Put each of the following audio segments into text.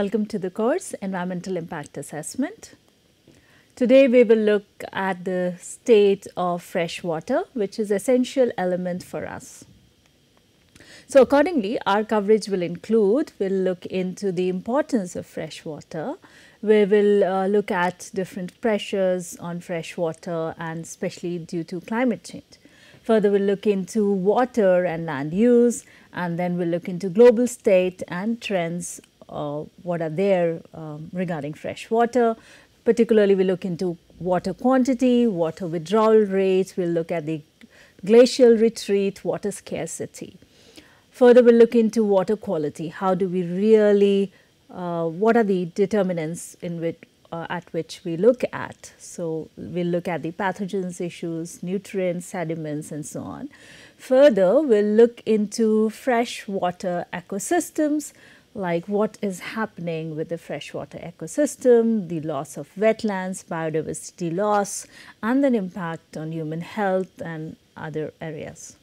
Welcome to the course Environmental Impact Assessment. Today we will look at the state of fresh water which is essential element for us. So accordingly our coverage will include, we will look into the importance of fresh water, we will uh, look at different pressures on fresh water and especially due to climate change. Further, we'll look into water and land use and then we'll look into global state and trends, what are there um, regarding fresh water. Particularly, we look into water quantity, water withdrawal rates, we'll look at the glacial retreat, water scarcity. Further, we'll look into water quality. How do we really, uh, what are the determinants in which uh, at which we look at. So, we will look at the pathogens issues, nutrients, sediments and so on. Further, we will look into freshwater ecosystems like what is happening with the freshwater ecosystem, the loss of wetlands, biodiversity loss and then impact on human health and other areas.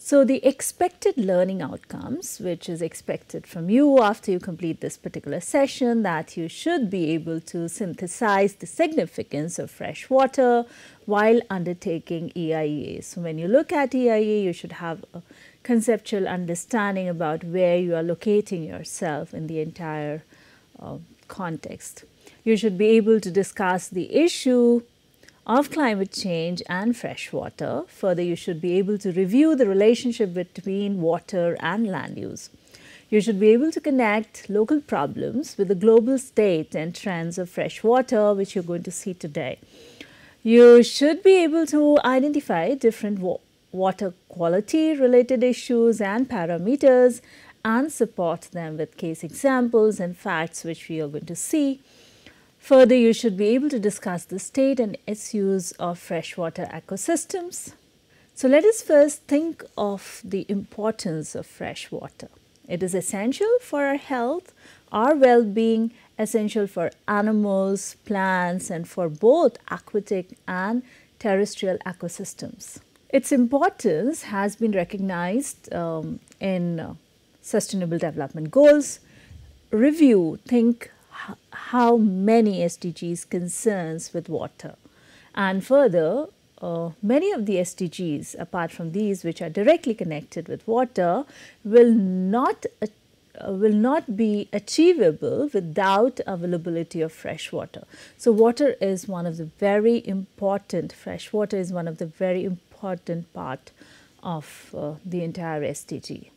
So, the expected learning outcomes which is expected from you after you complete this particular session that you should be able to synthesize the significance of fresh water while undertaking EIA. So, when you look at EIA you should have a conceptual understanding about where you are locating yourself in the entire uh, context. You should be able to discuss the issue of climate change and fresh water. Further, you should be able to review the relationship between water and land use. You should be able to connect local problems with the global state and trends of fresh water, which you're going to see today. You should be able to identify different water quality related issues and parameters and support them with case examples and facts which we are going to see. Further, you should be able to discuss the state and its use of freshwater ecosystems. So, let us first think of the importance of fresh water. It is essential for our health, our well-being, essential for animals, plants and for both aquatic and terrestrial ecosystems. Its importance has been recognized um, in uh, Sustainable Development Goals. Review, think how many SDGs concerns with water. And further, uh, many of the SDGs apart from these which are directly connected with water will not uh, will not be achievable without availability of fresh water. So, water is one of the very important, fresh water is one of the very important part of uh, the entire SDG.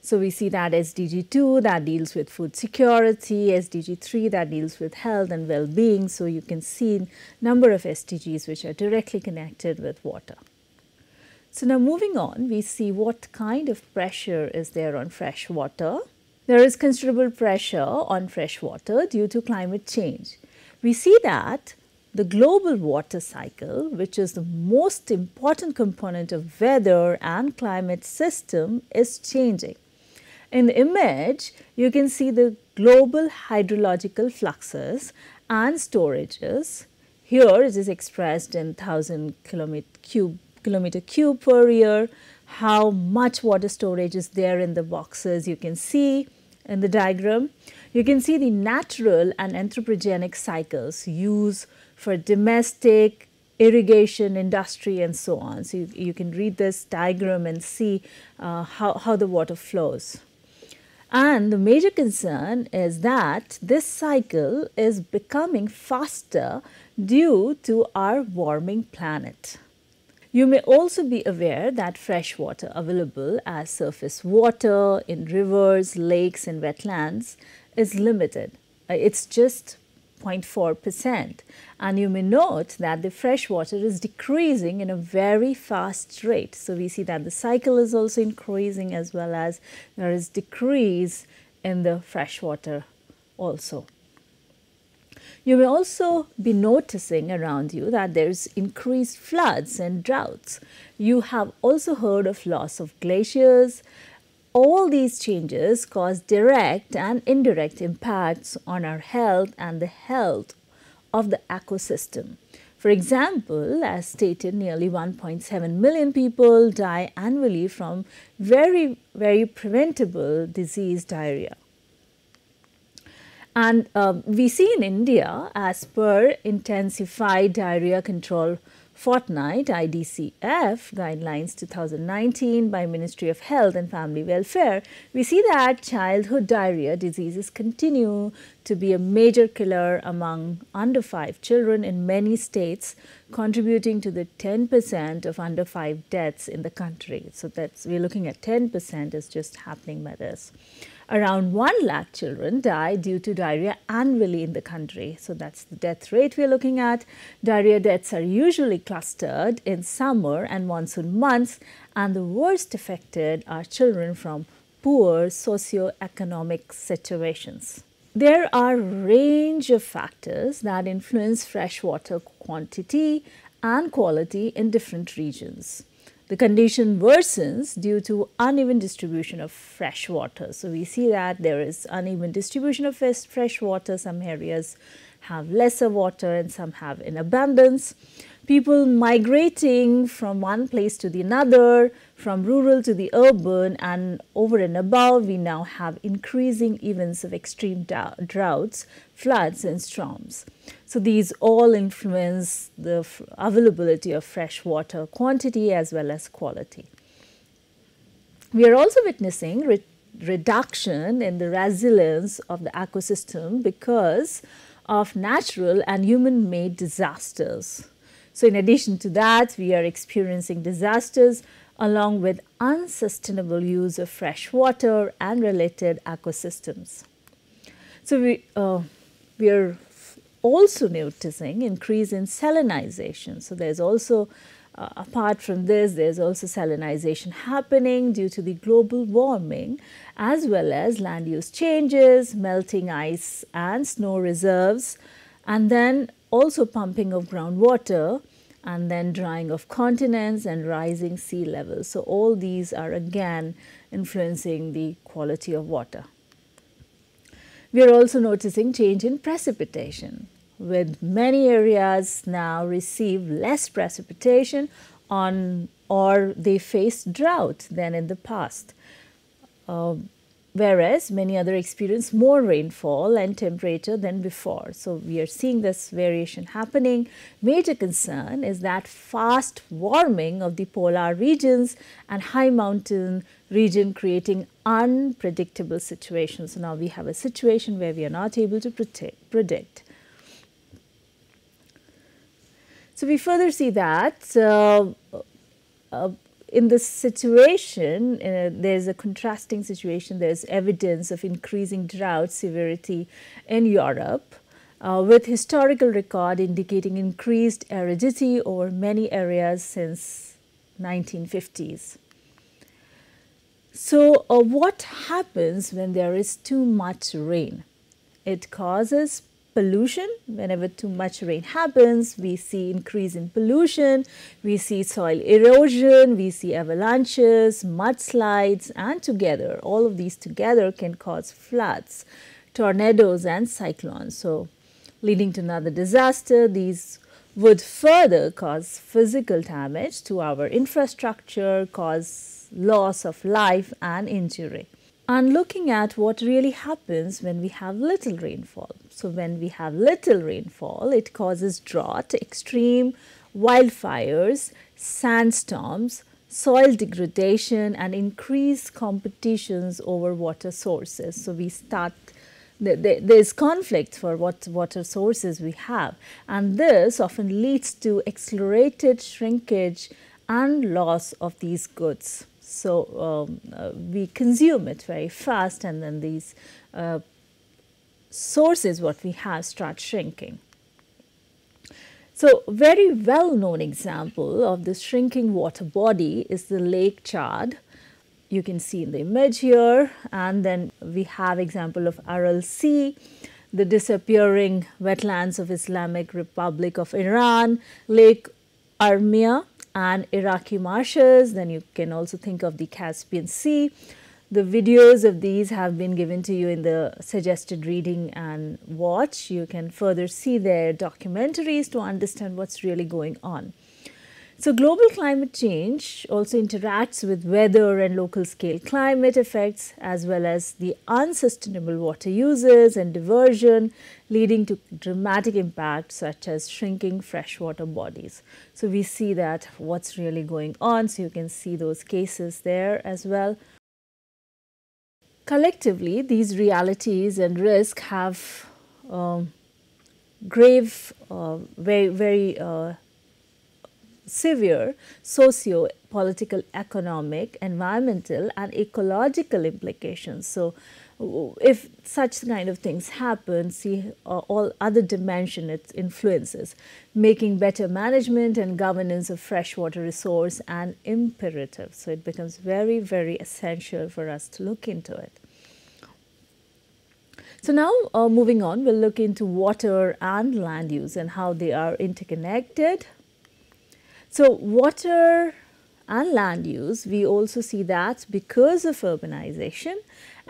So, we see that SDG 2 that deals with food security, SDG 3 that deals with health and well-being. So, you can see number of SDGs which are directly connected with water. So, now moving on we see what kind of pressure is there on fresh water. There is considerable pressure on fresh water due to climate change. We see that the global water cycle, which is the most important component of weather and climate system is changing. In the image, you can see the global hydrological fluxes and storages. Here it is expressed in 1000 kilometer cube, kilometer cube per year. How much water storage is there in the boxes you can see in the diagram. You can see the natural and anthropogenic cycles used for domestic, irrigation, industry and so on. So, you, you can read this diagram and see uh, how, how the water flows. And the major concern is that this cycle is becoming faster due to our warming planet. You may also be aware that fresh water available as surface water in rivers, lakes and wetlands is limited. Uh, it's just 0.4 percent and you may note that the fresh water is decreasing in a very fast rate. So, we see that the cycle is also increasing as well as there is decrease in the fresh water also. You may also be noticing around you that there is increased floods and droughts. You have also heard of loss of glaciers, all these changes cause direct and indirect impacts on our health and the health of the ecosystem. For example, as stated, nearly 1.7 million people die annually from very, very preventable disease diarrhea. And um, we see in India, as per intensified diarrhea control fortnight IDCF guidelines 2019 by Ministry of Health and Family Welfare, we see that childhood diarrhea diseases continue to be a major killer among under 5 children in many states contributing to the 10% of under 5 deaths in the country. So that's we're looking at 10% is just happening this. Around 1 lakh children die due to diarrhea annually in the country. So that's the death rate we're looking at. Diarrhea deaths are usually clustered in summer and monsoon months, and the worst affected are children from poor socio-economic situations. There are range of factors that influence freshwater quantity and quality in different regions. The condition worsens due to uneven distribution of fresh water. So, we see that there is uneven distribution of fresh water. Some areas have lesser water and some have in abundance people migrating from one place to the another, from rural to the urban, and over and above, we now have increasing events of extreme droughts, floods, and storms. So, these all influence the availability of fresh water quantity as well as quality. We are also witnessing re reduction in the resilience of the ecosystem because of natural and human made disasters. So, in addition to that, we are experiencing disasters along with unsustainable use of fresh water and related ecosystems. So, we, uh, we are also noticing increase in salinization. So, there is also uh, apart from this, there is also salinization happening due to the global warming as well as land use changes, melting ice and snow reserves, and then also pumping of groundwater and then drying of continents and rising sea levels. So, all these are again influencing the quality of water. We are also noticing change in precipitation with many areas now receive less precipitation on or they face drought than in the past. Uh, whereas many other experience more rainfall and temperature than before. So, we are seeing this variation happening. Major concern is that fast warming of the polar regions and high mountain region creating unpredictable situations. So, now we have a situation where we are not able to predict. predict. So, we further see that uh, uh, in this situation, uh, there's a contrasting situation. There's evidence of increasing drought severity in Europe, uh, with historical record indicating increased aridity over many areas since 1950s. So, uh, what happens when there is too much rain? It causes pollution. Whenever too much rain happens we see increase in pollution. We see soil erosion. We see avalanches mudslides and together all of these together can cause floods tornadoes and cyclones. So leading to another disaster these would further cause physical damage to our infrastructure cause loss of life and injury and looking at what really happens when we have little rainfall. So, when we have little rainfall, it causes drought, extreme wildfires, sandstorms, soil degradation, and increased competitions over water sources. So, we start there's conflict for what water sources we have, and this often leads to accelerated shrinkage and loss of these goods. So um, uh, we consume it very fast and then these uh, sources what we have start shrinking. So very well known example of this shrinking water body is the Lake Chad. You can see in the image here and then we have example of Aral Sea, the disappearing wetlands of Islamic Republic of Iran, Lake Urmia and Iraqi marshes. Then you can also think of the Caspian Sea, The videos of these have been given to you in the suggested reading and watch. You can further see their documentaries to understand what's really going on. So, global climate change also interacts with weather and local scale climate effects as well as the unsustainable water uses and diversion, leading to dramatic impacts such as shrinking freshwater bodies. So, we see that what's really going on. So, you can see those cases there as well. Collectively, these realities and risk have um, grave, uh, very, very uh, severe socio political, economic, environmental, and ecological implications. So, if such kind of things happen, see uh, all other dimension it influences, making better management and governance of freshwater resource an imperative. So, it becomes very, very essential for us to look into it. So, now uh, moving on, we'll look into water and land use and how they are interconnected so, water and land use, we also see that because of urbanization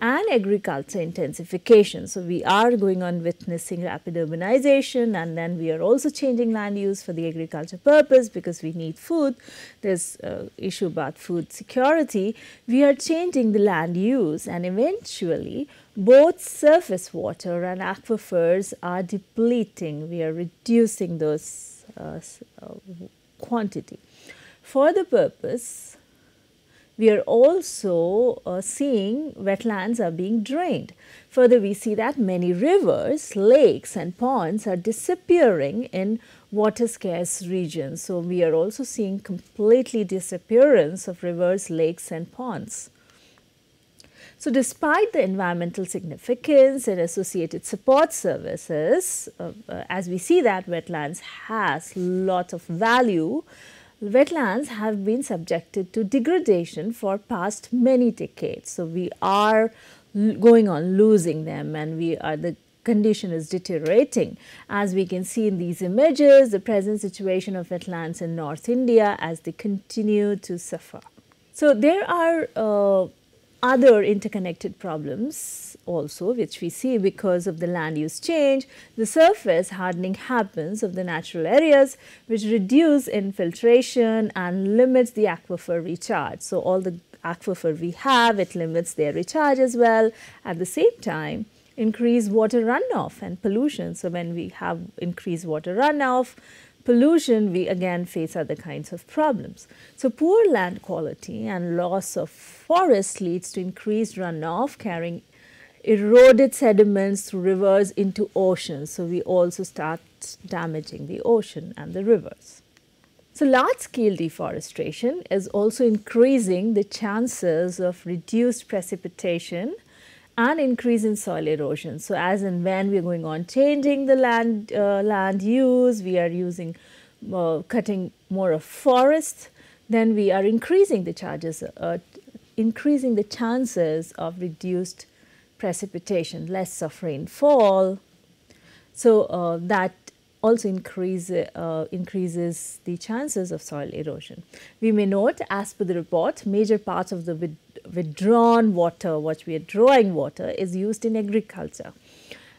and agriculture intensification. So, we are going on witnessing rapid urbanization and then we are also changing land use for the agriculture purpose because we need food. There is uh, issue about food security. We are changing the land use and eventually both surface water and aquifers are depleting. We are reducing those uh, uh quantity. For the purpose, we are also uh, seeing wetlands are being drained. Further, we see that many rivers, lakes and ponds are disappearing in water scarce regions. So, we are also seeing completely disappearance of rivers, lakes and ponds. So, despite the environmental significance and associated support services, uh, uh, as we see that wetlands has lot of value, wetlands have been subjected to degradation for past many decades. So, we are going on losing them and we are the condition is deteriorating. As we can see in these images, the present situation of wetlands in North India as they continue to suffer. So, there are uh, other interconnected problems also which we see because of the land use change, the surface hardening happens of the natural areas which reduce infiltration and limits the aquifer recharge. So, all the aquifer we have it limits their recharge as well at the same time increase water runoff and pollution. So, when we have increased water runoff pollution, we again face other kinds of problems. So, poor land quality and loss of forest leads to increased runoff carrying eroded sediments through rivers into oceans. So, we also start damaging the ocean and the rivers. So, large scale deforestation is also increasing the chances of reduced precipitation and increase in soil erosion. So, as and when we are going on changing the land, uh, land use, we are using uh, cutting more of forest, then we are increasing the charges, uh, increasing the chances of reduced precipitation, less of rainfall. So, uh, that also increase, uh, increases the chances of soil erosion. We may note as per the report, major parts of the withdrawn water, what we are drawing water is used in agriculture.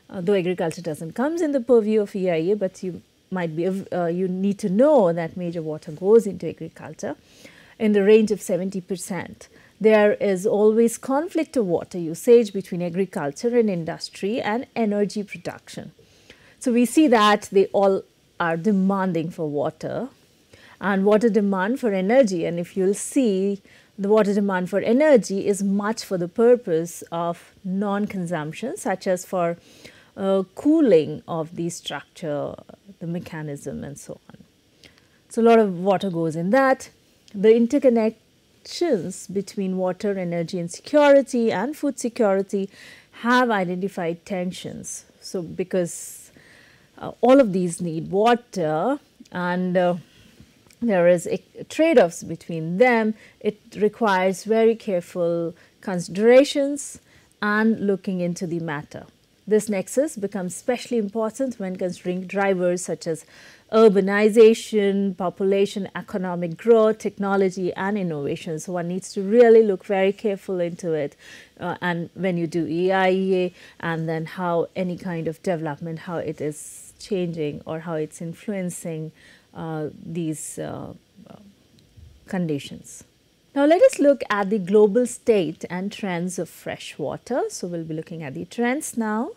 Uh, though agriculture doesn't comes in the purview of EIA, but you might be, uh, you need to know that major water goes into agriculture in the range of 70 percent. There is always conflict of water usage between agriculture and industry and energy production. So, we see that they all are demanding for water and water demand for energy and if you will see the water demand for energy is much for the purpose of non-consumption such as for uh, cooling of the structure, the mechanism and so on. So, a lot of water goes in that. The interconnections between water, energy and security and food security have identified tensions. So, because uh, all of these need water and uh, there is trade-offs between them. It requires very careful considerations and looking into the matter. This nexus becomes especially important when considering drivers such as urbanization, population, economic growth, technology, and innovation. So one needs to really look very careful into it. Uh, and when you do EIA, and then how any kind of development, how it is changing or how it's influencing these uh, conditions. Now let us look at the global state and trends of fresh water. So we'll be looking at the trends now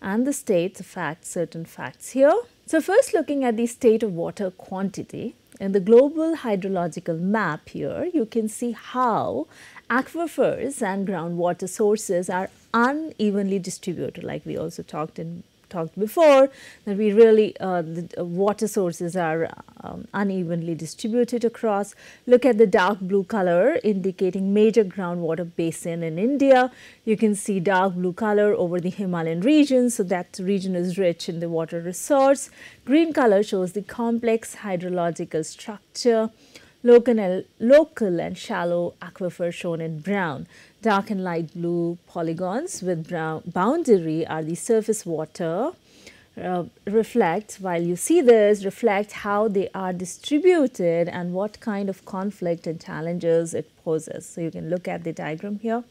and the state, the facts, certain facts here. So first looking at the state of water quantity. In the global hydrological map here, you can see how aquifers and groundwater sources are unevenly distributed like we also talked in talked before that we really uh, the uh, water sources are um, unevenly distributed across. Look at the dark blue color indicating major groundwater basin in India. You can see dark blue color over the Himalayan region. So, that region is rich in the water resource. Green color shows the complex hydrological structure. Local, local and shallow aquifer shown in brown. Dark and light blue polygons with brown boundary are the surface water uh, reflect while you see this reflect how they are distributed and what kind of conflict and challenges it poses. So, you can look at the diagram here.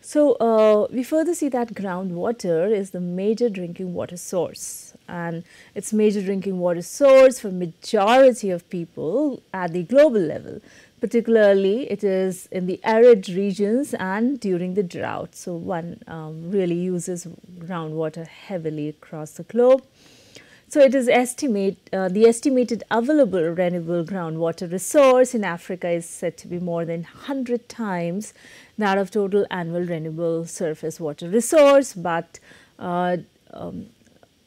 So, uh, we further see that groundwater is the major drinking water source and it's major drinking water source for majority of people at the global level particularly it is in the arid regions and during the drought. So, one um, really uses groundwater heavily across the globe. So, it is estimate uh, the estimated available renewable groundwater resource in Africa is said to be more than 100 times that of total annual renewable surface water resource, but uh, um,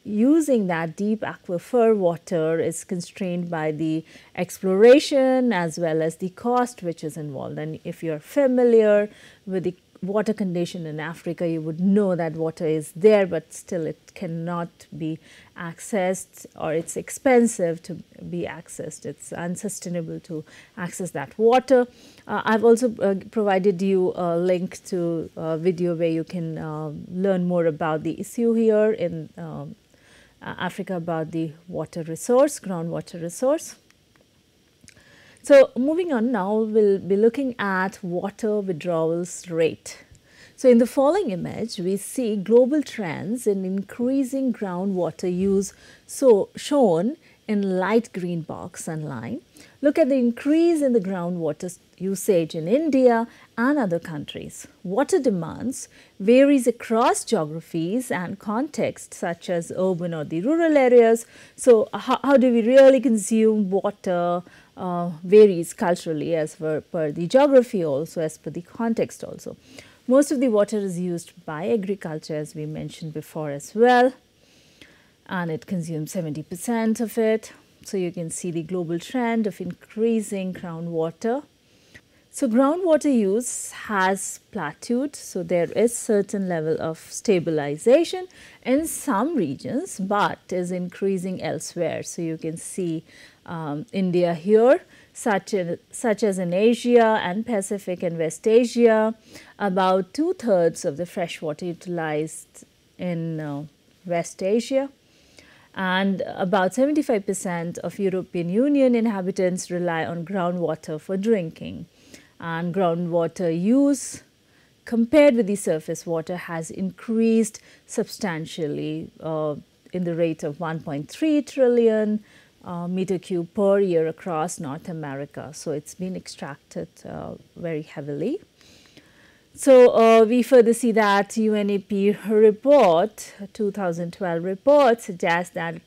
using that deep aquifer water is constrained by the exploration as well as the cost which is involved. And if you're familiar with the water condition in Africa, you would know that water is there, but still it cannot be accessed or it's expensive to be accessed. It's unsustainable to access that water. Uh, I've also uh, provided you a link to a video where you can uh, learn more about the issue here in um, Uh, Africa about the water resource, groundwater resource. So, moving on now, we will be looking at water withdrawals rate. So, in the following image, we see global trends in increasing groundwater use so shown in light green box and line. Look at the increase in the groundwater usage in India and other countries. Water demands varies across geographies and contexts such as urban or the rural areas. So, how, how do we really consume water uh, varies culturally as per, per the geography also as per the context also. Most of the water is used by agriculture as we mentioned before as well and it consumes 70 percent of it. So, you can see the global trend of increasing groundwater so, groundwater use has plateaued. So, there is certain level of stabilization in some regions, but is increasing elsewhere. So, you can see um, India here such, such as in Asia and Pacific and West Asia, about two thirds of the freshwater utilized in uh, West Asia and about 75 percent of European Union inhabitants rely on groundwater for drinking and groundwater use compared with the surface water has increased substantially uh, in the rate of 1.3 trillion uh, meter cube per year across North America. So, it has been extracted uh, very heavily. So, uh, we further see that UNEP report 2012 report suggests that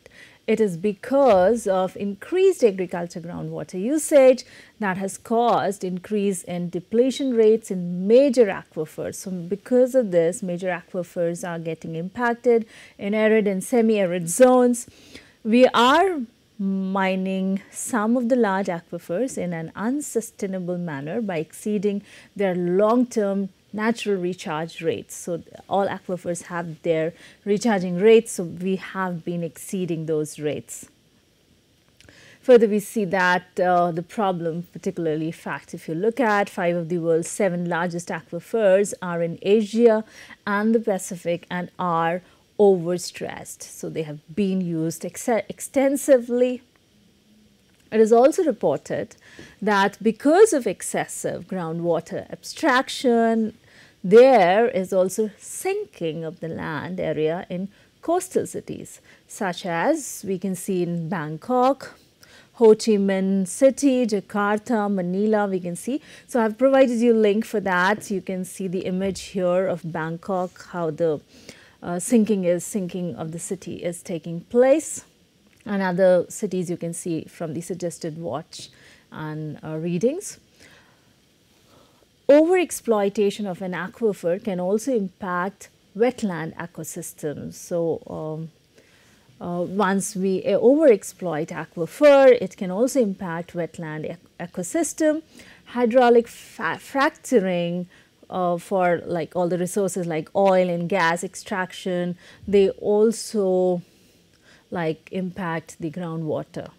it is because of increased agriculture groundwater usage that has caused increase in depletion rates in major aquifers. So, because of this major aquifers are getting impacted in arid and semi-arid zones. We are mining some of the large aquifers in an unsustainable manner by exceeding their long-term natural recharge rates. So, all aquifers have their recharging rates. So, we have been exceeding those rates. Further, we see that uh, the problem, particularly in fact, if you look at five of the world's seven largest aquifers are in Asia and the Pacific and are overstressed. So they have been used ex extensively. It is also reported that because of excessive groundwater abstraction, there is also sinking of the land area in coastal cities such as we can see in Bangkok, Ho Chi Minh City, Jakarta, Manila, we can see. So I've provided you a link for that. You can see the image here of Bangkok, how the uh, sinking is, sinking of the city is taking place. And other cities you can see from the suggested watch and uh, readings. Overexploitation of an aquifer can also impact wetland ecosystems. So, um, uh, once we uh, overexploit aquifer, it can also impact wetland ec ecosystem. Hydraulic fracturing uh, for like all the resources like oil and gas extraction, they also like impact the groundwater.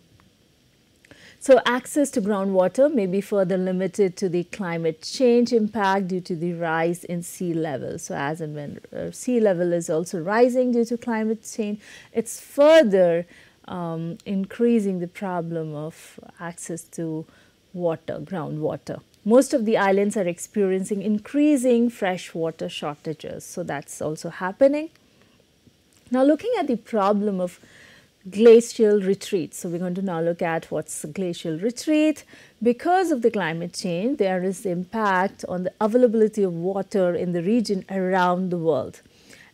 So, access to groundwater may be further limited to the climate change impact due to the rise in sea level. So, as and when uh, sea level is also rising due to climate change, it's further um, increasing the problem of access to water, groundwater. Most of the islands are experiencing increasing freshwater shortages. So, that's also happening. Now, looking at the problem of glacial retreat. So, we are going to now look at what's glacial retreat. Because of the climate change, there is impact on the availability of water in the region around the world.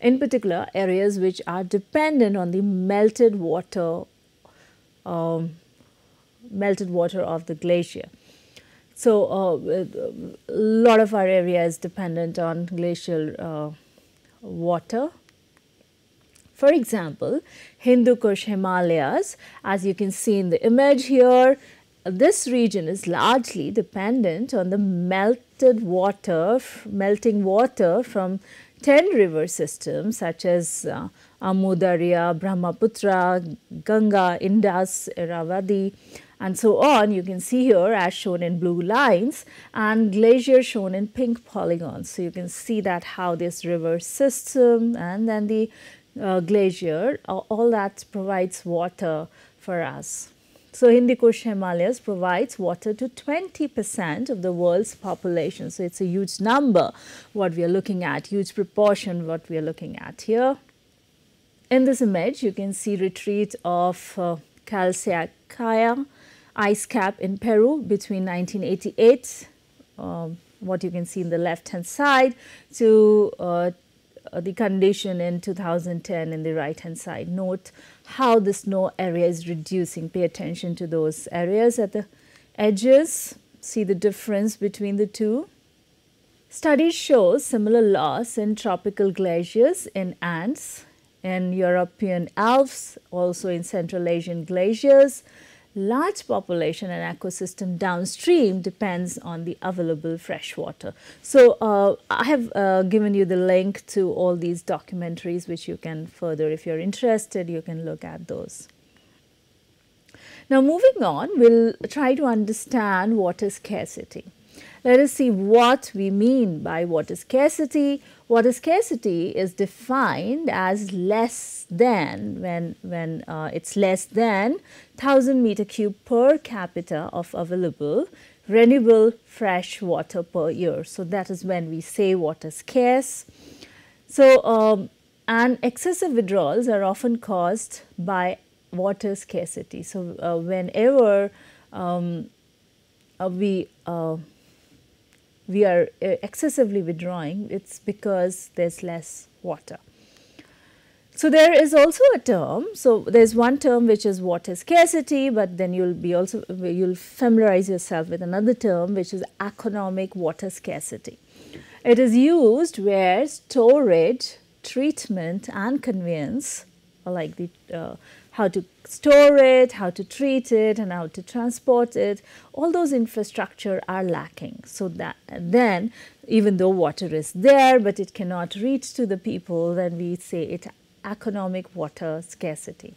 In particular, areas which are dependent on the melted water, um, melted water of the glacier. So, uh, a lot of our area is dependent on glacial uh, water for example, Hindu Kush Himalayas, as you can see in the image here, this region is largely dependent on the melted water, melting water from 10 river systems such as uh, Amu Darya, Brahmaputra, Ganga, Indus, Irrawaddy and so on. You can see here as shown in blue lines and glacier shown in pink polygons. So, you can see that how this river system and then the uh, glacier, all that provides water for us. So, Hindu Kush Himalayas provides water to 20 percent of the world's population. So, it is a huge number what we are looking at, huge proportion what we are looking at here. In this image, you can see retreat of uh, ice cap in Peru between 1988, um, what you can see in the left hand side, to uh, uh, the condition in 2010 in the right hand side. Note how the snow area is reducing. Pay attention to those areas at the edges. See the difference between the two. Studies show similar loss in tropical glaciers in Andes, in European Alps, also in Central Asian glaciers, large population and ecosystem downstream depends on the available fresh water. So, uh, I have uh, given you the link to all these documentaries which you can further if you are interested you can look at those. Now, moving on we will try to understand water scarcity. Let us see what we mean by water scarcity. Water scarcity is defined as less than when, when uh, it's less than 1000 meter cube per capita of available renewable fresh water per year. So, that is when we say water scarce. So, um, and excessive withdrawals are often caused by water scarcity. So, uh, whenever um, uh, we uh, we are uh, excessively withdrawing, it is because there is less water. So, there is also a term. So, there is one term which is water scarcity, but then you will be also you will familiarize yourself with another term which is economic water scarcity. It is used where storage, treatment and conveyance are like the uh, how to store it, how to treat it and how to transport it, all those infrastructure are lacking. So that then even though water is there, but it cannot reach to the people, then we say it economic water scarcity.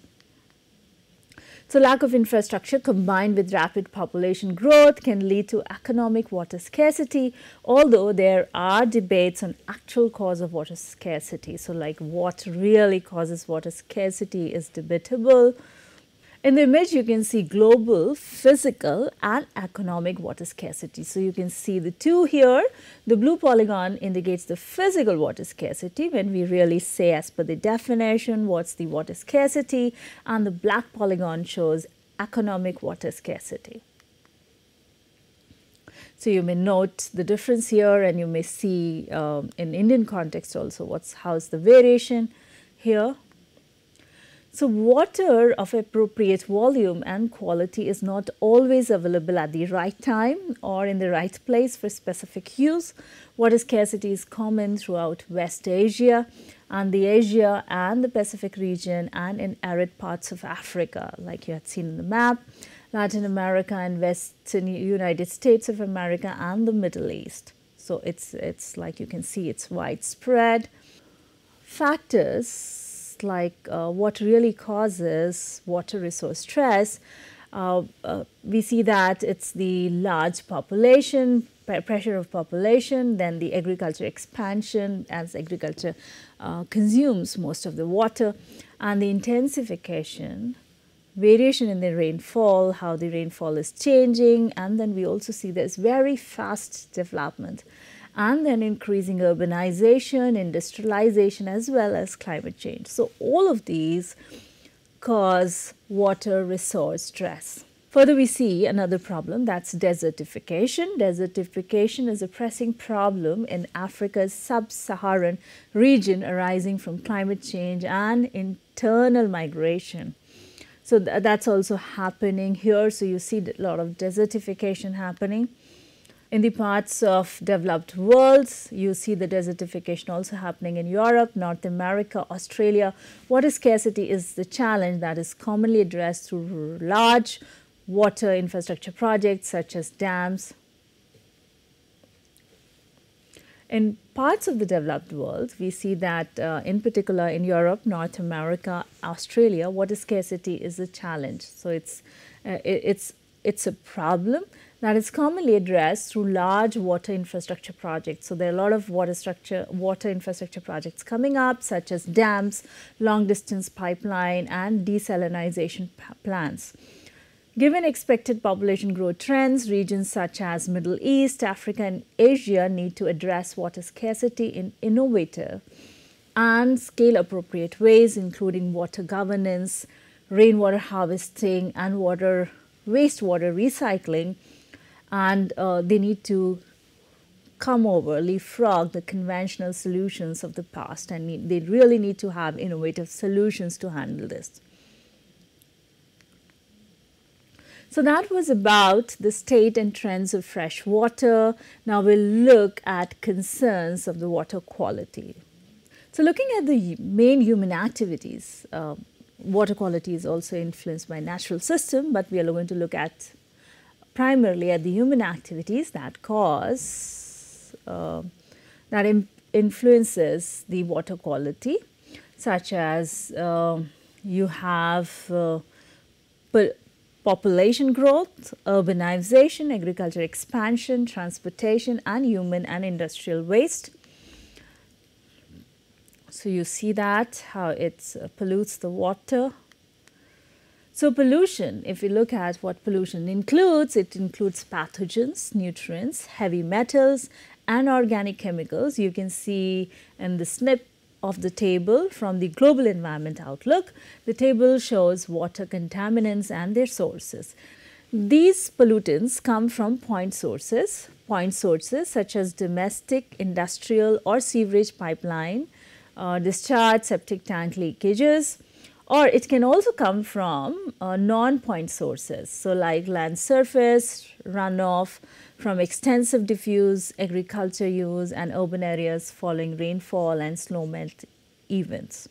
So, lack of infrastructure combined with rapid population growth can lead to economic water scarcity, although there are debates on actual cause of water scarcity. So, like what really causes water scarcity is debatable. In the image, you can see global, physical and economic water scarcity. So, you can see the two here. The blue polygon indicates the physical water scarcity when we really say as per the definition what's the water scarcity and the black polygon shows economic water scarcity. So, you may note the difference here and you may see um, in Indian context also what's how's the variation here so, water of appropriate volume and quality is not always available at the right time or in the right place for specific use. Water scarcity is common throughout West Asia and the Asia and the Pacific region and in arid parts of Africa like you had seen in the map, Latin America and Western United States of America and the Middle East. So, it's, it's like you can see it's widespread. Factors like uh, what really causes water resource stress, uh, uh, we see that it's the large population, pressure of population, then the agriculture expansion as agriculture uh, consumes most of the water, and the intensification, variation in the rainfall, how the rainfall is changing, and then we also see this very fast development and then increasing urbanization, industrialization, as well as climate change. So, all of these cause water resource stress. Further, we see another problem that's desertification. Desertification is a pressing problem in Africa's sub Saharan region arising from climate change and internal migration. So, th that's also happening here. So, you see a lot of desertification happening. In the parts of developed worlds, you see the desertification also happening in Europe, North America, Australia. Water scarcity is the challenge that is commonly addressed through large water infrastructure projects such as dams. In parts of the developed world, we see that uh, in particular in Europe, North America, Australia, water scarcity is a challenge. So it's uh, it, it's it's a problem that is commonly addressed through large water infrastructure projects. So, there are a lot of water structure, water infrastructure projects coming up such as dams, long distance pipeline and desalination plants. Given expected population growth trends, regions such as Middle East, Africa and Asia need to address water scarcity in innovative and scale appropriate ways including water governance, rainwater harvesting and water wastewater recycling and uh, they need to come over, leapfrog the conventional solutions of the past and need, they really need to have innovative solutions to handle this. So that was about the state and trends of fresh water. Now we'll look at concerns of the water quality. So looking at the main human activities, uh, water quality is also influenced by natural system, but we are going to look at primarily at the human activities that cause, uh, that influences the water quality, such as uh, you have uh, population growth, urbanization, agriculture expansion, transportation, and human and industrial waste. So you see that how it pollutes the water so pollution, if we look at what pollution includes, it includes pathogens, nutrients, heavy metals and organic chemicals. You can see in the snip of the table from the Global Environment Outlook, the table shows water contaminants and their sources. These pollutants come from point sources, point sources such as domestic, industrial or sewerage pipeline, uh, discharge, septic tank leakages, or it can also come from uh, non-point sources. So, like land surface, runoff from extensive diffuse agriculture use and urban areas following rainfall and snow melt events.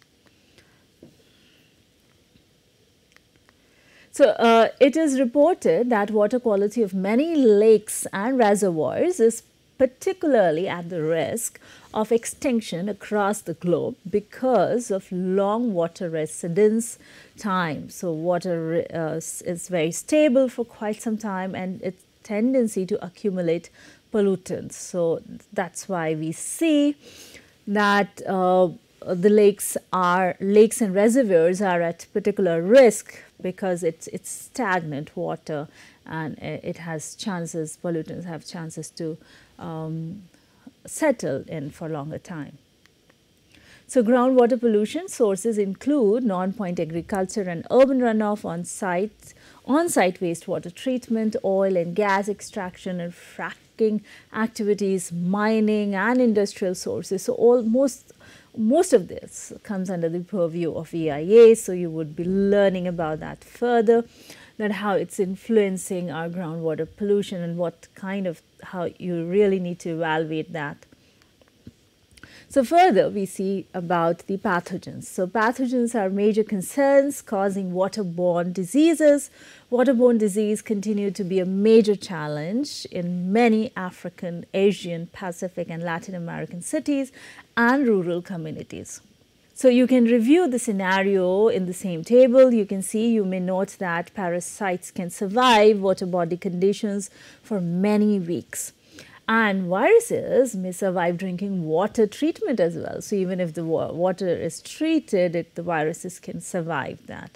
So, uh, it is reported that water quality of many lakes and reservoirs is particularly at the risk of extinction across the globe because of long water residence time. So, water uh, is very stable for quite some time and its tendency to accumulate pollutants. So, that's why we see that uh, the lakes are lakes and reservoirs are at particular risk because it's it's stagnant water and it has chances pollutants have chances to um, settle in for longer time. So, groundwater pollution sources include non-point agriculture and urban runoff on site, on-site wastewater treatment, oil and gas extraction and fracking activities, mining and industrial sources. So, almost most of this comes under the purview of EIA. So, you would be learning about that further that how it's influencing our groundwater pollution and what kind of how you really need to evaluate that. So further we see about the pathogens. So pathogens are major concerns causing waterborne diseases. Waterborne disease continue to be a major challenge in many African, Asian, Pacific and Latin American cities and rural communities. So you can review the scenario in the same table. You can see, you may note that parasites can survive water body conditions for many weeks. And viruses may survive drinking water treatment as well. So even if the water is treated, it, the viruses can survive that.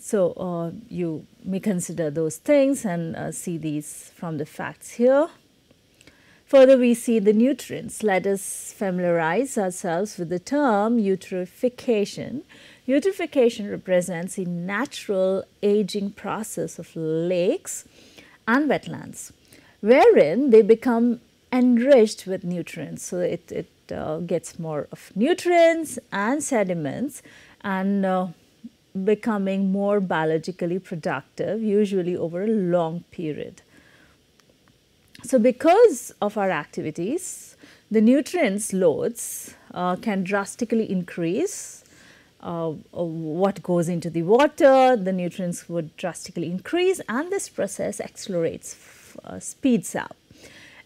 So uh, you may consider those things and uh, see these from the facts here. Further, we see the nutrients. Let us familiarize ourselves with the term eutrophication. Eutrophication represents the natural aging process of lakes and wetlands, wherein they become enriched with nutrients. So it, it uh, gets more of nutrients and sediments and uh, becoming more biologically productive, usually over a long period. So, because of our activities, the nutrients loads uh, can drastically increase. Uh, uh, what goes into the water, the nutrients would drastically increase and this process accelerates, uh, speeds up.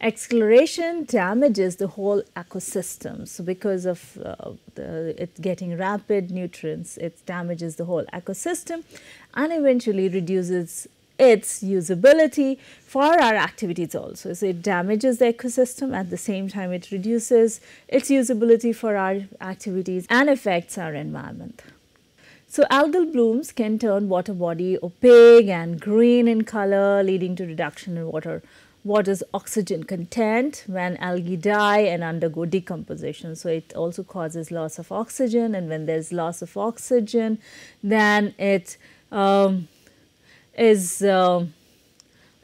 Acceleration damages the whole ecosystem. So, because of uh, the, it getting rapid nutrients, it damages the whole ecosystem and eventually reduces its usability for our activities also. So, it damages the ecosystem at the same time it reduces its usability for our activities and affects our environment. So, algal blooms can turn water body opaque and green in color leading to reduction in water water's oxygen content when algae die and undergo decomposition. So, it also causes loss of oxygen and when there is loss of oxygen then it um, is uh,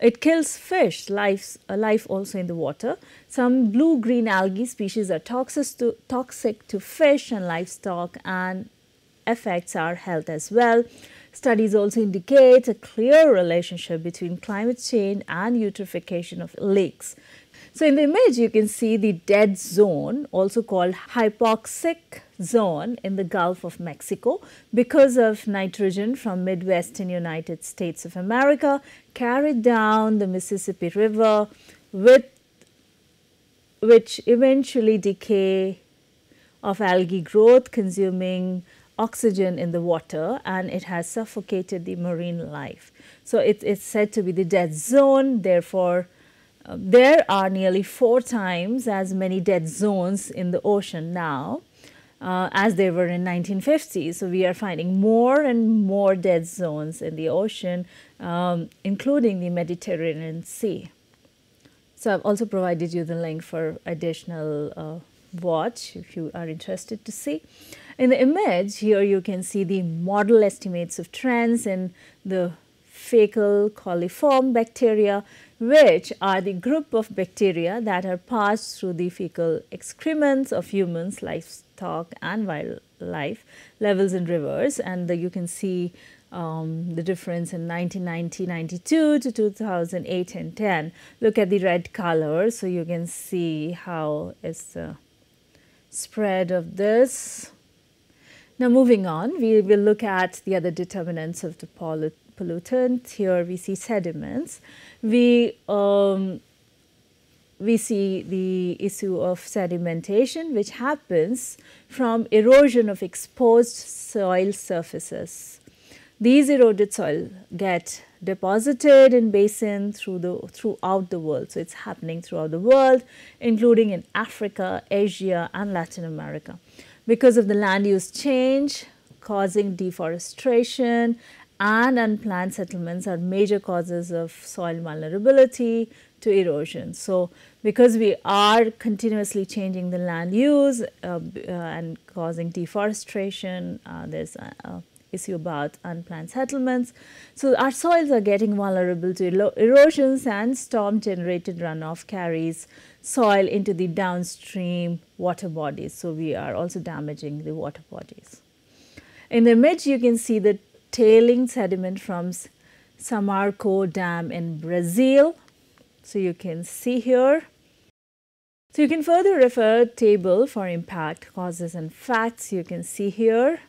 it kills fish life, uh, life also in the water. Some blue green algae species are toxic to, toxic to fish and livestock and affects our health as well. Studies also indicate a clear relationship between climate change and eutrophication of lakes. So, in the image you can see the dead zone also called hypoxic zone in the Gulf of Mexico because of nitrogen from Midwestern United States of America carried down the Mississippi River with which eventually decay of algae growth consuming oxygen in the water and it has suffocated the marine life. So, it, it's said to be the dead zone therefore, uh, there are nearly four times as many dead zones in the ocean now uh, as they were in 1950. So we are finding more and more dead zones in the ocean, um, including the Mediterranean Sea. So I've also provided you the link for additional uh, watch if you are interested to see. In the image here you can see the model estimates of trends in the fecal coliform bacteria which are the group of bacteria that are passed through the fecal excrements of humans, livestock and wildlife levels in rivers and the, you can see um, the difference in 1990, 92 to 2008 and 10. Look at the red color. So, you can see how is the spread of this. Now, moving on, we will look at the other determinants of the pollutant. Here we see sediments we um, we see the issue of sedimentation which happens from erosion of exposed soil surfaces. These eroded soil get deposited in basin through the throughout the world. So, it is happening throughout the world including in Africa, Asia and Latin America. Because of the land use change causing deforestation and unplanned settlements are major causes of soil vulnerability to erosion. So, because we are continuously changing the land use uh, uh, and causing deforestation, uh, there is a, issue about unplanned settlements. So, our soils are getting vulnerable to erosions and storm generated runoff carries soil into the downstream water bodies. So, we are also damaging the water bodies. In the image you can see the tailing sediment from Samarco Dam in Brazil. So, you can see here. So, you can further refer table for impact causes and facts you can see here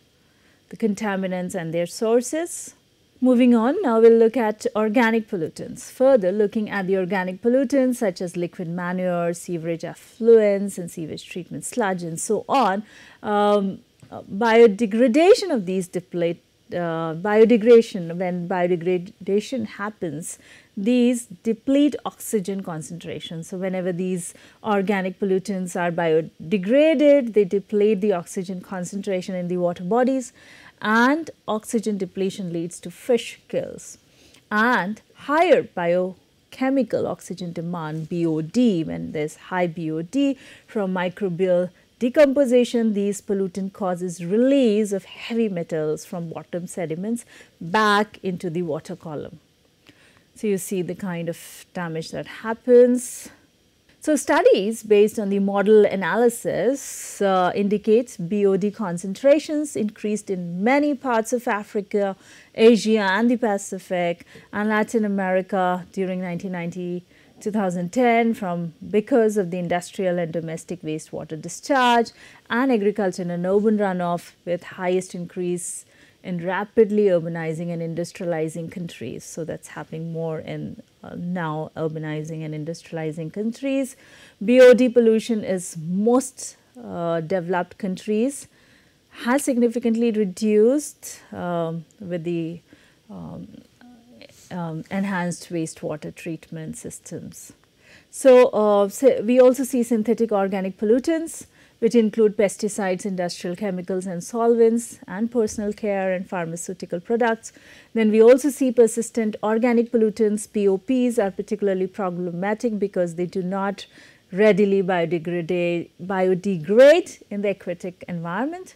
the contaminants and their sources. Moving on, now we will look at organic pollutants. Further looking at the organic pollutants such as liquid manure, sewerage effluents and sewage treatment sludge and so on. Um, biodegradation of these deplete uh, biodegradation, when biodegradation happens, these deplete oxygen concentration. So, whenever these organic pollutants are biodegraded, they deplete the oxygen concentration in the water bodies and oxygen depletion leads to fish kills and higher biochemical oxygen demand BOD when there is high BOD from microbial decomposition, these pollutant causes release of heavy metals from bottom sediments back into the water column. So, you see the kind of damage that happens. So, studies based on the model analysis uh, indicates BOD concentrations increased in many parts of Africa, Asia and the Pacific and Latin America during 1990 2010 from because of the industrial and domestic wastewater discharge and agriculture and urban runoff with highest increase in rapidly urbanizing and industrializing countries. So, that is happening more in uh, now urbanizing and industrializing countries. BOD pollution is most uh, developed countries has significantly reduced um, with the um, um, enhanced wastewater treatment systems. So, uh, so, we also see synthetic organic pollutants which include pesticides, industrial chemicals and solvents and personal care and pharmaceutical products. Then we also see persistent organic pollutants, POPs are particularly problematic because they do not readily biodegrade, biodegrade in the aquatic environment.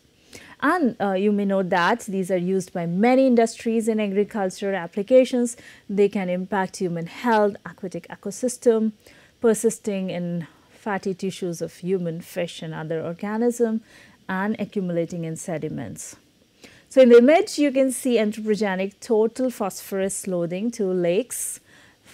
And uh, you may know that these are used by many industries in agriculture applications. They can impact human health, aquatic ecosystem, persisting in fatty tissues of human, fish and other organism and accumulating in sediments. So, in the image you can see anthropogenic total phosphorus loading to lakes,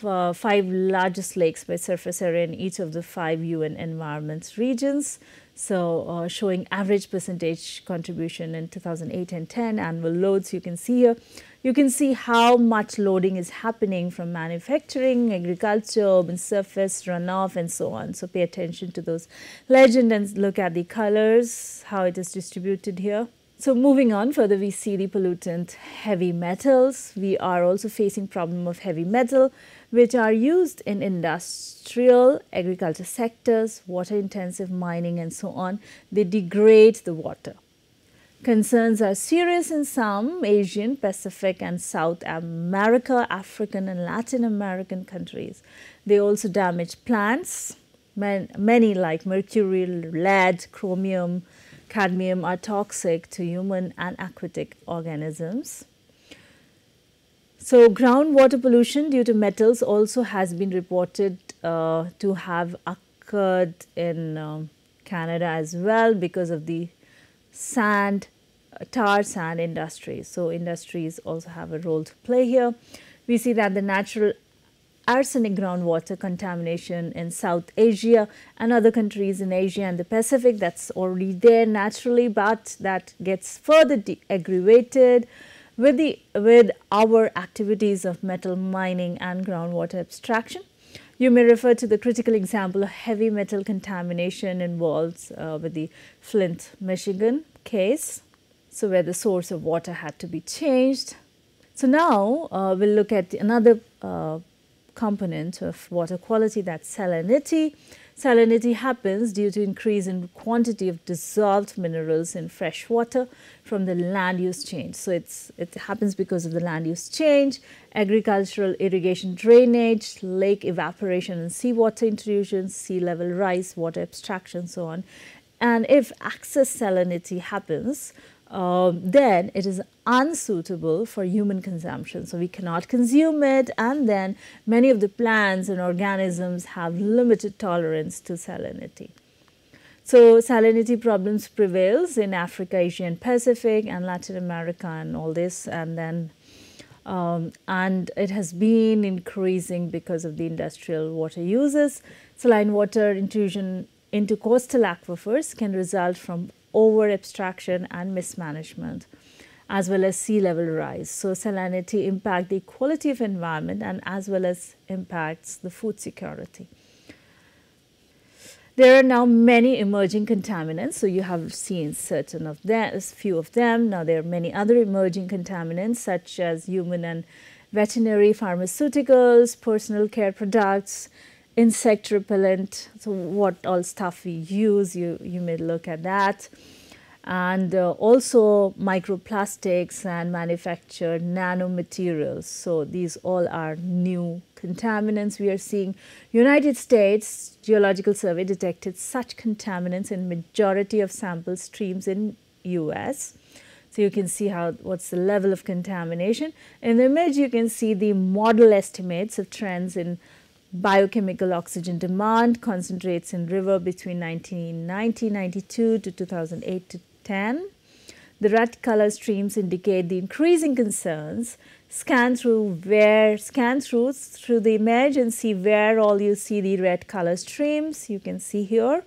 uh, five largest lakes by surface area in each of the five UN environments regions. So, uh, showing average percentage contribution in 2008 and 10 annual loads you can see here. You can see how much loading is happening from manufacturing, agriculture, urban surface, runoff and so on. So, pay attention to those legend and look at the colors, how it is distributed here. So moving on further we see the pollutant heavy metals. We are also facing problem of heavy metal which are used in industrial agriculture sectors, water intensive mining and so on. They degrade the water. Concerns are serious in some Asian, Pacific and South America, African and Latin American countries. They also damage plants, many like mercury, lead, chromium, cadmium are toxic to human and aquatic organisms. So, groundwater pollution due to metals also has been reported uh, to have occurred in uh, Canada as well because of the sand, tar sand industries. So, industries also have a role to play here. We see that the natural arsenic groundwater contamination in South Asia and other countries in Asia and the Pacific that's already there naturally, but that gets further aggravated with the with our activities of metal mining and groundwater abstraction. You may refer to the critical example of heavy metal contamination involved uh, with the Flint, Michigan case. So, where the source of water had to be changed. So, now uh, we'll look at another uh, component of water quality that's salinity. Salinity happens due to increase in quantity of dissolved minerals in fresh water from the land use change. So, it's, it happens because of the land use change, agricultural irrigation drainage, lake evaporation and seawater intrusion, sea level rise, water abstraction, so on. And if excess salinity happens, uh, then it is unsuitable for human consumption. So, we cannot consume it and then many of the plants and organisms have limited tolerance to salinity. So, salinity problems prevails in Africa, Asia and Pacific and Latin America and all this and then um, and it has been increasing because of the industrial water uses. Saline water intrusion into coastal aquifers can result from over abstraction and mismanagement as well as sea level rise. So, salinity impact the quality of environment and as well as impacts the food security. There are now many emerging contaminants. So, you have seen certain of them, few of them. Now, there are many other emerging contaminants such as human and veterinary pharmaceuticals, personal care products, insect repellent. So, what all stuff we use, you, you may look at that and uh, also microplastics and manufactured nanomaterials. So, these all are new contaminants we are seeing. United States Geological Survey detected such contaminants in majority of sample streams in US. So, you can see how what's the level of contamination. In the image you can see the model estimates of trends in biochemical oxygen demand concentrates in river between 1990-92 to 2008 to 10. The red color streams indicate the increasing concerns. Scan through where, scan through through the image and see where all you see the red color streams. You can see here.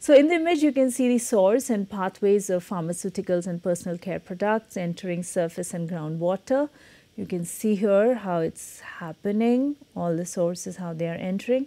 So, in the image you can see the source and pathways of pharmaceuticals and personal care products entering surface and groundwater. You can see here how it's happening, all the sources, how they are entering.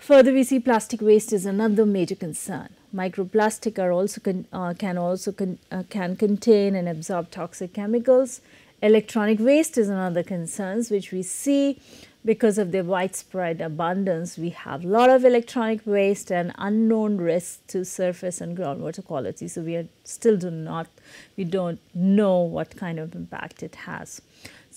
Further, we see plastic waste is another major concern. Microplastic are also con, uh, can also con, uh, can contain and absorb toxic chemicals. Electronic waste is another concern which we see because of their widespread abundance. We have a lot of electronic waste and unknown risks to surface and groundwater quality. So, we are still do not, we do not know what kind of impact it has.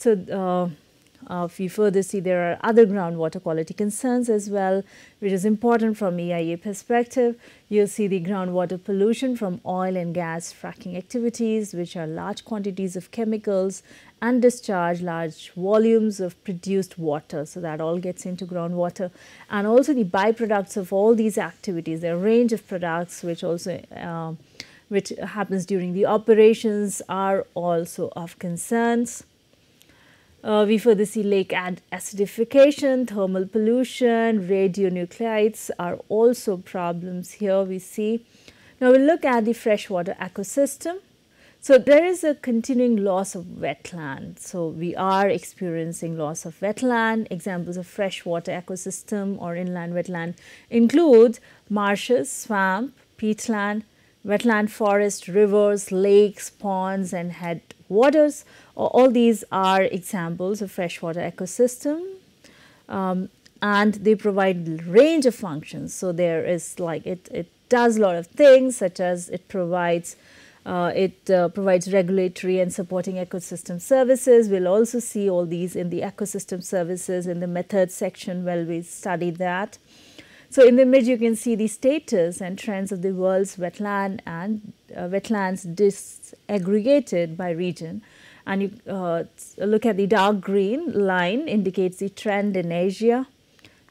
So, uh, uh, if you further see there are other groundwater quality concerns as well, which is important from EIA perspective. You'll see the groundwater pollution from oil and gas fracking activities, which are large quantities of chemicals and discharge large volumes of produced water. So, that all gets into groundwater and also the byproducts of all these activities. There are a range of products which also uh, which happens during the operations are also of concerns. Uh, we further see lake acidification, thermal pollution, radionuclides are also problems here we see. Now, we look at the freshwater ecosystem. So, there is a continuing loss of wetland. So, we are experiencing loss of wetland. Examples of freshwater ecosystem or inland wetland include marshes, swamp, peatland, wetland forest, rivers, lakes, ponds and headwaters all these are examples of freshwater ecosystem um, and they provide range of functions. So, there is like it, it does a lot of things such as it provides uh, it uh, provides regulatory and supporting ecosystem services. We will also see all these in the ecosystem services in the methods section where we study that. So, in the image you can see the status and trends of the world's wetland and uh, wetlands disaggregated by region and you uh, look at the dark green line indicates the trend in Asia.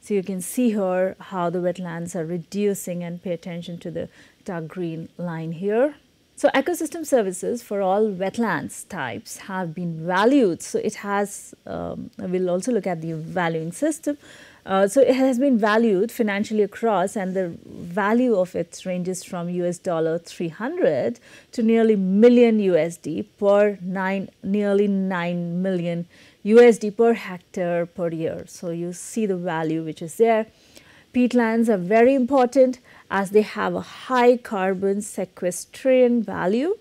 So, you can see here how the wetlands are reducing and pay attention to the dark green line here. So, ecosystem services for all wetlands types have been valued. So, it has, um, we will also look at the valuing system. Uh, so it has been valued financially across and the value of it ranges from US dollar 300 to nearly million USD per nine, nearly 9 million USD per hectare per year. So, you see the value which is there. Peatlands are very important as they have a high carbon sequestration value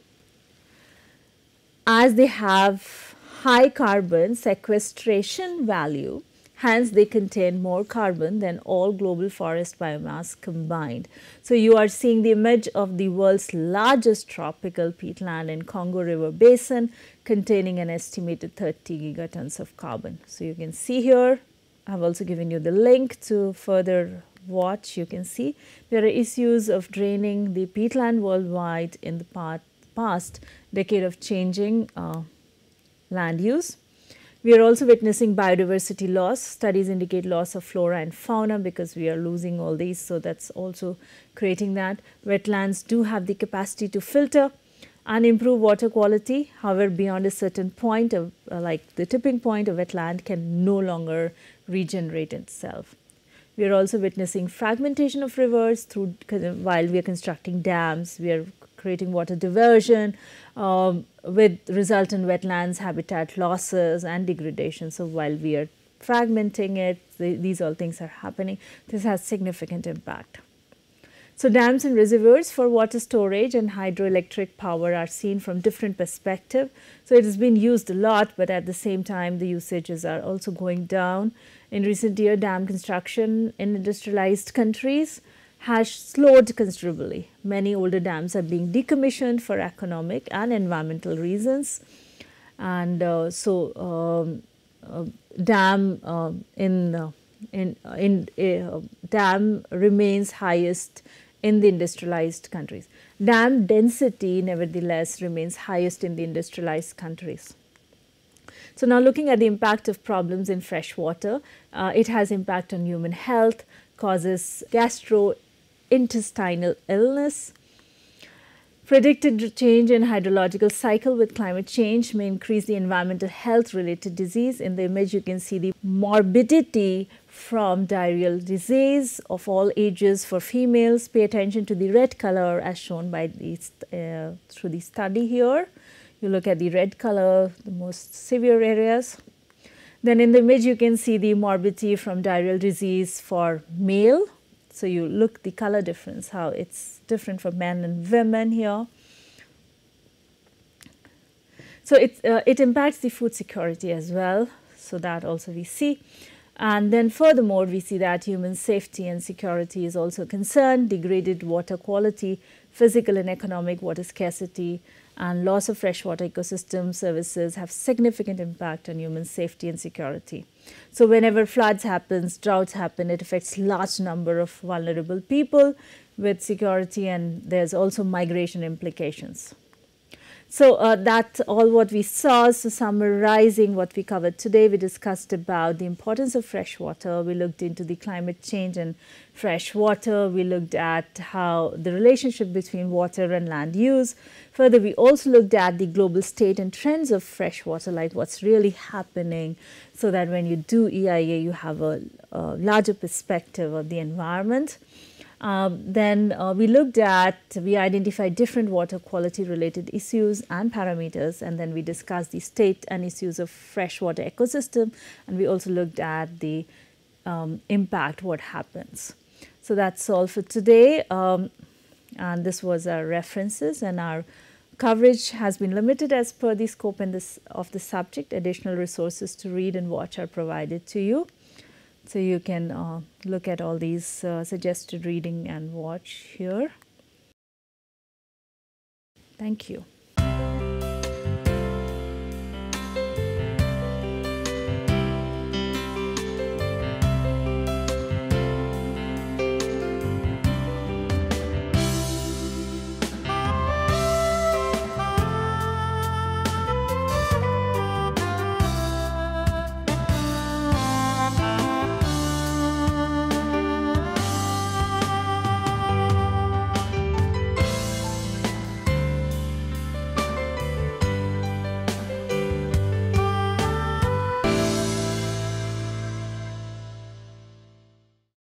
as they have high carbon sequestration value hence they contain more carbon than all global forest biomass combined. So, you are seeing the image of the world's largest tropical peatland in Congo River Basin containing an estimated 30 gigatons of carbon. So, you can see here I have also given you the link to further watch you can see there are issues of draining the peatland worldwide in the past decade of changing uh, land use. We are also witnessing biodiversity loss. Studies indicate loss of flora and fauna because we are losing all these. So, that is also creating that. Wetlands do have the capacity to filter and improve water quality. However, beyond a certain point of uh, like the tipping point, a wetland can no longer regenerate itself. We are also witnessing fragmentation of rivers through while we are constructing dams. We are creating water diversion um, with resultant wetlands, habitat losses and degradation. So, while we are fragmenting it, the, these all things are happening. This has significant impact. So, dams and reservoirs for water storage and hydroelectric power are seen from different perspective. So, it has been used a lot, but at the same time the usages are also going down. In recent year, dam construction in industrialized countries has slowed considerably. Many older dams are being decommissioned for economic and environmental reasons. And uh, so, um, uh, dam uh, in uh, in uh, in uh, dam remains highest in the industrialized countries. Dam density nevertheless remains highest in the industrialized countries. So, now looking at the impact of problems in fresh water, it has impact on human health, causes gastro intestinal illness. Predicted change in hydrological cycle with climate change may increase the environmental health related disease. In the image you can see the morbidity from diarrheal disease of all ages for females. Pay attention to the red color as shown by these uh, through the study here. You look at the red color, the most severe areas. Then in the image you can see the morbidity from diarrheal disease for male so, you look the color difference, how it is different for men and women here. So, it, uh, it impacts the food security as well. So, that also we see. And then furthermore, we see that human safety and security is also concerned, degraded water quality, physical and economic water scarcity, and loss of freshwater ecosystem services have significant impact on human safety and security. So, whenever floods happens, droughts happen, it affects large number of vulnerable people with security and there's also migration implications. So, uh, that's all what we saw. So, summarizing what we covered today, we discussed about the importance of fresh water. We looked into the climate change and fresh water. We looked at how the relationship between water and land use. Further, we also looked at the global state and trends of fresh water, like what's really happening, so that when you do EIA, you have a, a larger perspective of the environment. Um, then uh, we looked at, we identified different water quality related issues and parameters and then we discussed the state and issues of freshwater ecosystem and we also looked at the um, impact, what happens. So that's all for today um, and this was our references and our coverage has been limited as per the scope and this of the subject. Additional resources to read and watch are provided to you. So, you can uh, look at all these uh, suggested reading and watch here. Thank you.